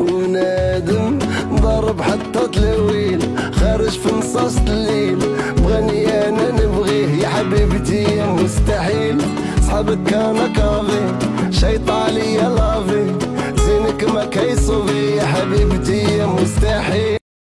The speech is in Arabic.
ونادم ضرب حتى تلويل خارج في نصاص الليل. بغاني أنا نبغيه يا حبيبتي يا مستحيل. صحابك كان كافي شيطالي يا لافي. زينك ما كيصوفي يا حبيبتي